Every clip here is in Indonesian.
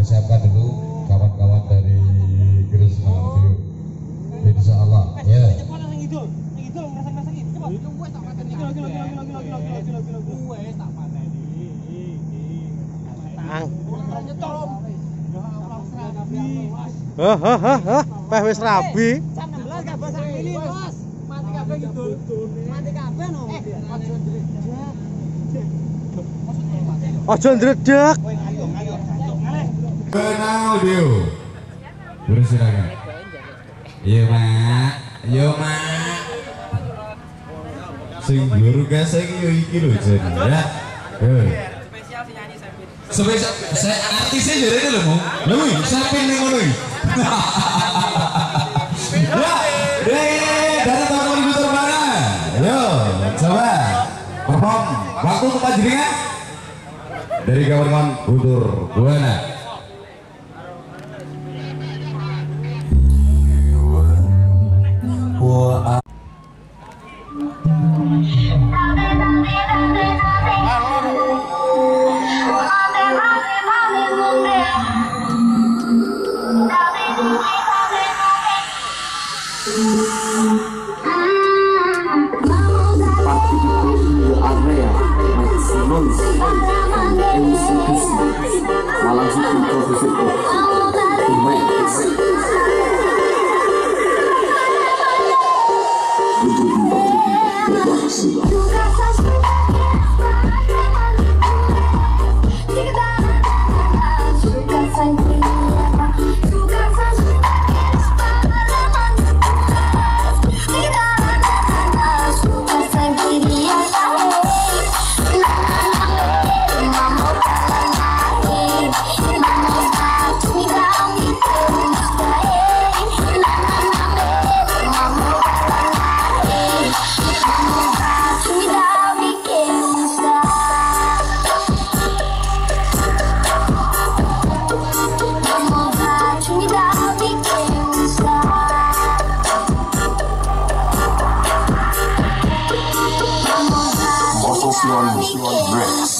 dipersiapkan dulu kawan-kawan dari Gresik Malang Insya Allah ya Hah hah hah hah, peh wis rabi. Ojo ndredeg. Ronaldo bersilakan iya mak. Iya mak. Sing guru iki yo iki lho jen. Ya. Eh. spesial saya artisnya jadi ini loh mau lu siapa ini ngono iki? ya. Deh dari teman-teman ibu terbana yo coba. Perform. Waktu ke panjenengan dari kawan-kawan Butur Buana area noise and MCPC Malang City Coffee City sexual, sexual.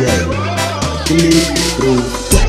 DJ Electro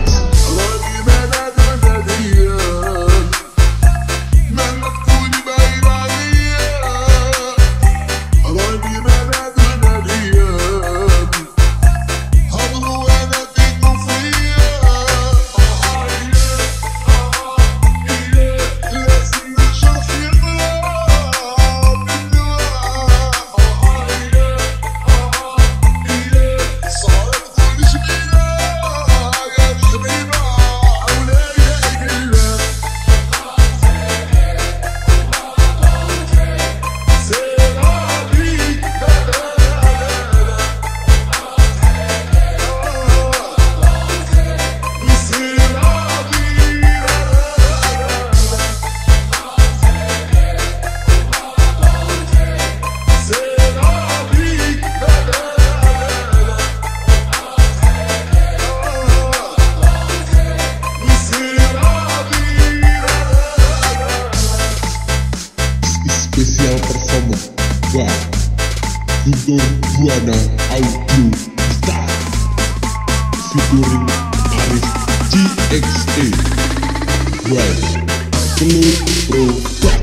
Guntur Buana Audio Star Featuring Arif GXE Well Clue Production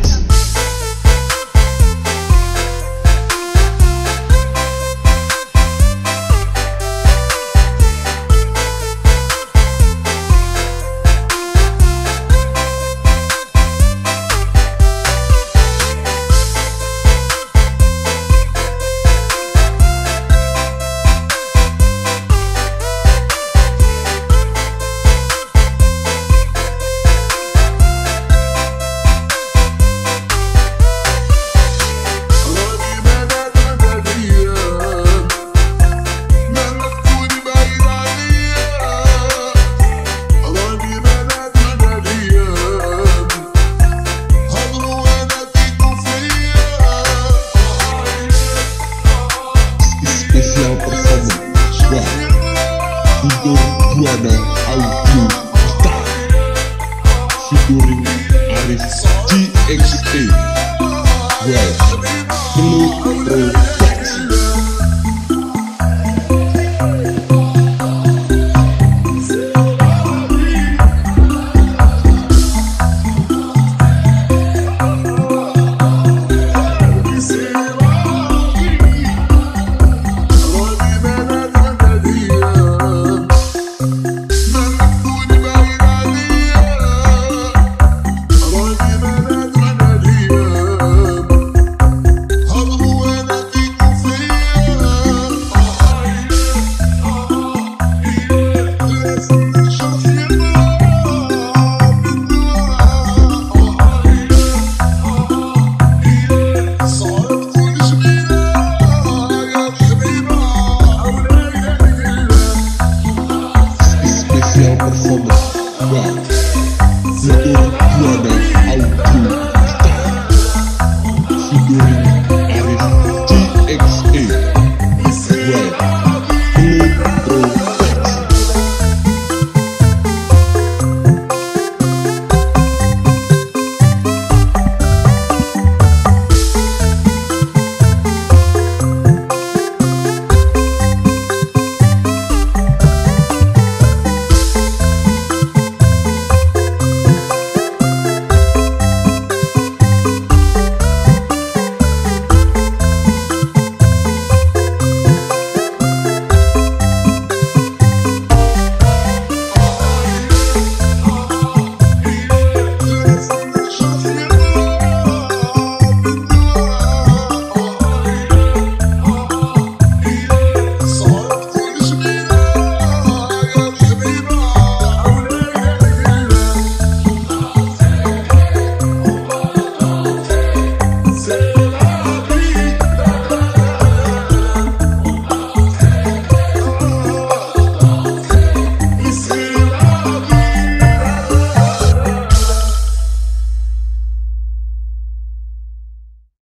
Featuring Aris GXP